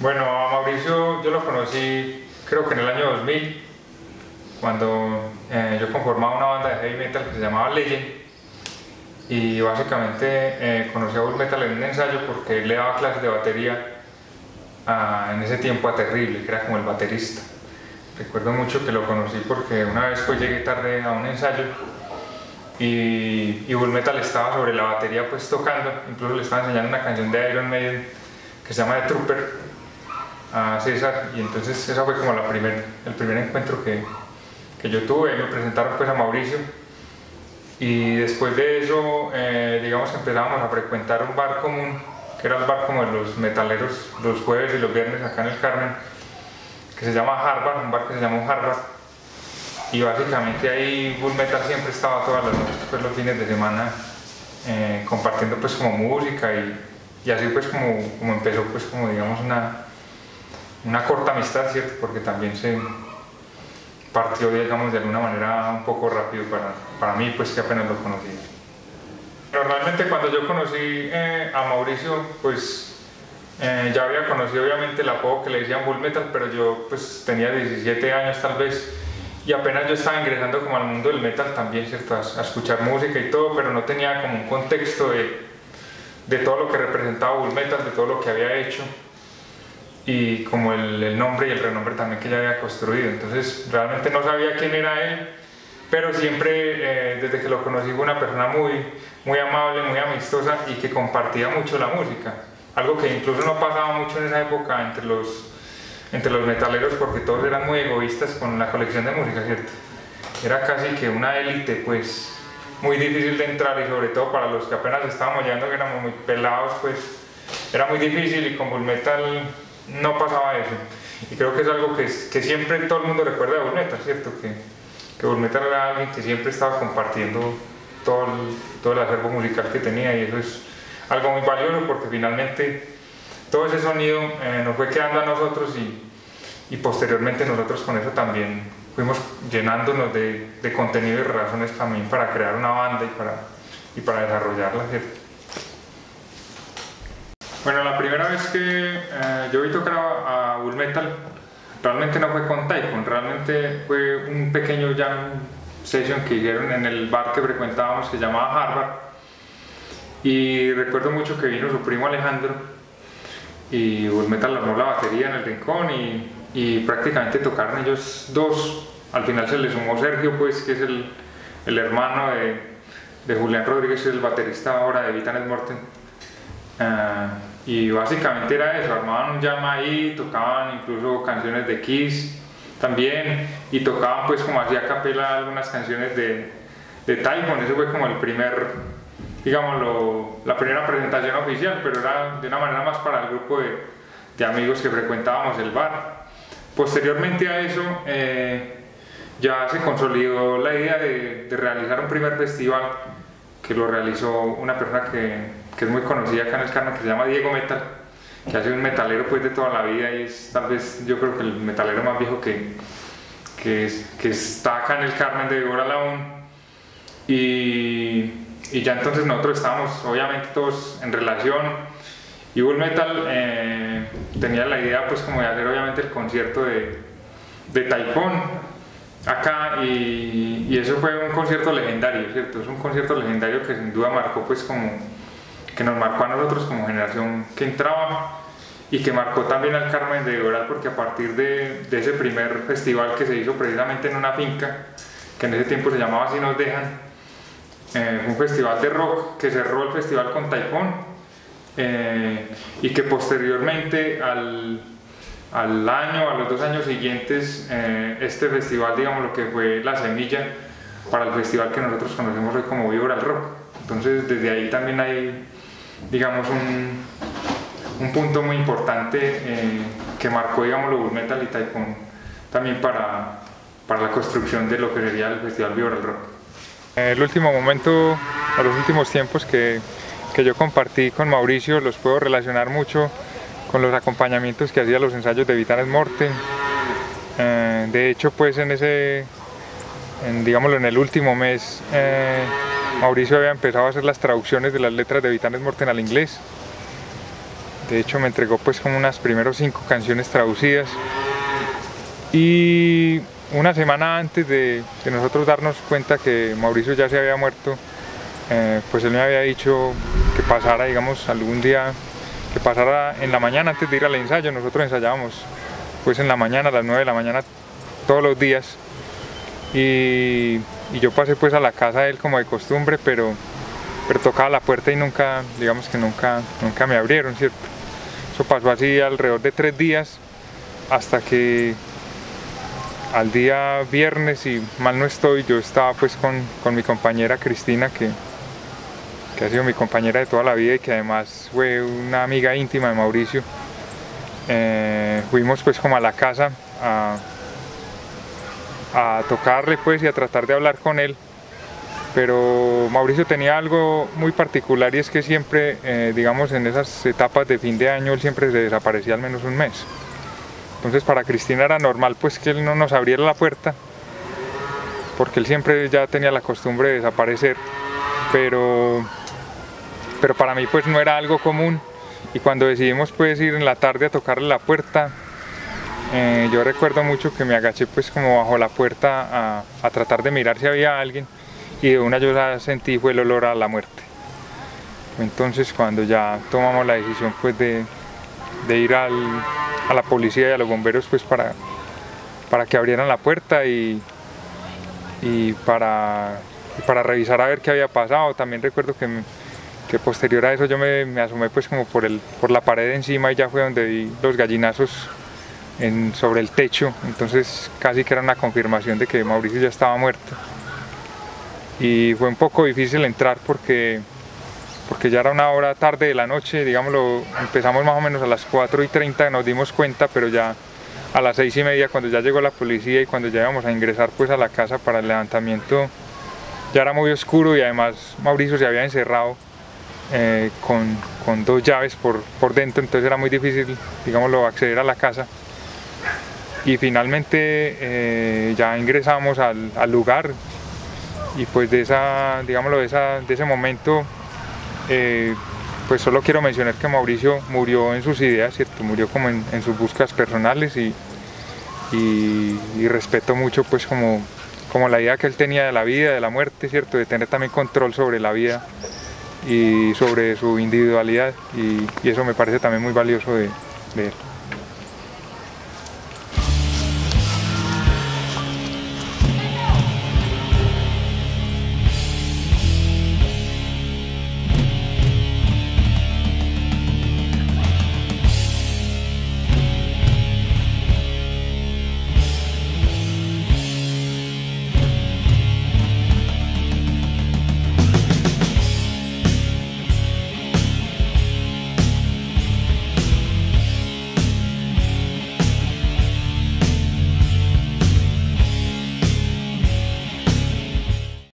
Bueno, a Mauricio yo lo conocí creo que en el año 2000, cuando eh, yo conformaba una banda de heavy metal que se llamaba Legend. Y básicamente eh, conocí a Bull Metal en un ensayo porque él le daba clases de batería a, en ese tiempo a Terrible, que era como el baterista. Recuerdo mucho que lo conocí porque una vez pues llegué tarde a un ensayo y, y Bull Metal estaba sobre la batería pues tocando, incluso le estaba enseñando una canción de Iron Maiden que se llama The Trooper a César y entonces ese fue como la primer, el primer encuentro que, que yo tuve, me presentaron pues a Mauricio. Y después de eso eh, digamos que empezamos a frecuentar un bar común que era el bar como de los metaleros los jueves y los viernes acá en el Carmen que se llama Harvard, un bar que se llama Harvard. Y básicamente ahí Bull Metal siempre estaba todas las noches, pues los fines de semana, eh, compartiendo pues como música y, y, así pues como, como empezó pues como digamos una, una corta amistad, ¿cierto? Porque también se partió digamos de alguna manera un poco rápido para, para mí pues que apenas lo conocí. Pero realmente cuando yo conocí eh, a Mauricio pues eh, ya había conocido obviamente el apodo que le decían Bull Metal, pero yo pues tenía 17 años tal vez y apenas yo estaba ingresando como al mundo del metal también, ¿cierto? A, escuchar música y todo, pero no tenía como un contexto de, de, todo lo que representaba Bull Metal, de todo lo que había hecho y como el, el, nombre y el renombre también que ya había construido. Entonces realmente no sabía quién era él, pero siempre eh, desde que lo conocí fue una persona muy, muy amable, muy amistosa y que compartía mucho la música. Algo que incluso no pasaba mucho en esa época entre los entre los metaleros porque todos eran muy egoístas con la colección de música, ¿cierto? Era casi que una élite, pues, muy difícil de entrar y sobre todo para los que apenas estábamos llegando, que éramos muy pelados, pues, era muy difícil y con Bull Metal no pasaba eso. Y creo que es algo que, siempre todo el mundo recuerda de Bull Metal, ¿cierto? Que, que Bull Metal era alguien que siempre estaba compartiendo todo el, todo el acervo musical que tenía y eso es algo muy valioso porque finalmente todo ese sonido eh, nos fue quedando a nosotros y, posteriormente nosotros con eso también fuimos llenándonos de, de, contenido y razones también para crear una banda y para, y para desarrollarla. Bueno, la primera vez que eh, yo vi tocar a, a Bull Metal realmente no fue con Taikon, realmente fue un pequeño jam session que hicieron en el bar que frecuentábamos que se llamaba Harvard y recuerdo mucho que vino su primo Alejandro y Bull Metal armó la batería en el rincón y, y, prácticamente tocaron ellos dos. Al final se le sumó Sergio, pues, que es el, el hermano de, de, Julián Rodríguez, el baterista ahora de Vitanet Morten. Uh, y básicamente era eso, armaban un jam ahí, tocaban incluso canciones de Kiss también y tocaban pues como hacía capela algunas canciones de, de Typhon, eso fue como el primer digamos, la primera presentación oficial, pero era de una manera más para el grupo de, de amigos que frecuentábamos el bar. Posteriormente a eso, eh, ya se consolidó la idea de, de, realizar un primer festival que lo realizó una persona que, que, es muy conocida acá en el Carmen, que se llama Diego Metal, que ha sido un metalero pues de toda la vida y es tal vez yo creo que el metalero más viejo que, que, es, que está acá en el Carmen de Oral aún. Y y ya entonces nosotros estábamos obviamente todos en relación y Bull Metal eh, tenía la idea pues como de hacer obviamente el concierto de, de Taipón acá y, y, eso fue un concierto legendario, ¿cierto? Es un concierto legendario que sin duda marcó pues como que nos marcó a nosotros como generación que entraba y que marcó también al Carmen de Oral porque a partir de, ese primer festival que se hizo precisamente en una finca que en ese tiempo se llamaba Así nos dejan eh, un festival de rock que cerró el festival con Taipón eh, y que posteriormente al, al, año, a los dos años siguientes, eh, este festival, digamos, lo que fue la semilla para el festival que nosotros conocemos hoy como Vibra el Rock. Entonces, desde ahí también hay, digamos, un, un punto muy importante eh, que marcó, digamos, lo Metal y Taipón también para, para la construcción de lo que sería el Festival Vibra el Rock. El último momento, o los últimos tiempos que, que, yo compartí con Mauricio los puedo relacionar mucho con los acompañamientos que hacía los ensayos de Vitanes Morten. Eh, de hecho, pues en ese, en, digámoslo, en el último mes, eh, Mauricio había empezado a hacer las traducciones de las letras de Vitanes Morten al inglés. De hecho, me entregó pues como unas primeros cinco canciones traducidas Y una semana antes de, nosotros darnos cuenta que Mauricio ya se había muerto, eh, pues él me había dicho que pasara, digamos, algún día, que pasara en la mañana antes de ir al ensayo. Nosotros ensayábamos pues en la mañana, a las 9 de la mañana, todos los días. Y, yo pasé pues a la casa de él como de costumbre, pero, pero tocaba la puerta y nunca, digamos que nunca, nunca me abrieron, ¿cierto? Eso pasó así alrededor de tres días, hasta que al día viernes, y mal no estoy, yo estaba pues con, mi compañera Cristina, que, que, ha sido mi compañera de toda la vida y que además fue una amiga íntima de Mauricio. Eh, fuimos pues como a la casa a, a tocarle pues y a tratar de hablar con él pero Mauricio tenía algo muy particular y es que siempre, eh, digamos, en esas etapas de fin de año, él siempre se desaparecía al menos un mes. Entonces para Cristina era normal pues que él no nos abriera la puerta, porque él siempre ya tenía la costumbre de desaparecer, pero, pero para mí pues no era algo común. Y cuando decidimos pues ir en la tarde a tocarle la puerta, eh, yo recuerdo mucho que me agaché pues como bajo la puerta a, a, tratar de mirar si había alguien y de una yo sentí fue el olor a la muerte. Entonces cuando ya tomamos la decisión pues de, de ir al, a la policía y a los bomberos pues para, para que abrieran la puerta y, y para, para revisar a ver qué había pasado. También recuerdo que, que posterior a eso yo me, me, asomé pues como por, el, por la pared encima y ya fue donde vi los gallinazos sobre el techo, entonces casi que era una confirmación de que Mauricio ya estaba muerto. Y fue un poco difícil entrar porque porque ya era una hora tarde de la noche, digámoslo, empezamos más o menos a las 4 y 30, nos dimos cuenta, pero ya a las 6 y media cuando ya llegó la policía y cuando ya íbamos a ingresar pues a la casa para el levantamiento, ya era muy oscuro y además Mauricio se había encerrado eh, con, con, dos llaves por, por dentro, entonces era muy difícil, digámoslo, acceder a la casa. Y finalmente eh, ya ingresamos al, al, lugar y pues de, esa, digámoslo, de, esa, de ese momento eh, pues solo quiero mencionar que Mauricio murió en sus ideas, ¿cierto? Murió como en, sus búsquedas personales y, y, respeto mucho pues como, como la idea que él tenía de la vida, de la muerte, ¿cierto? De tener también control sobre la vida y sobre su individualidad y, eso me parece también muy valioso de él.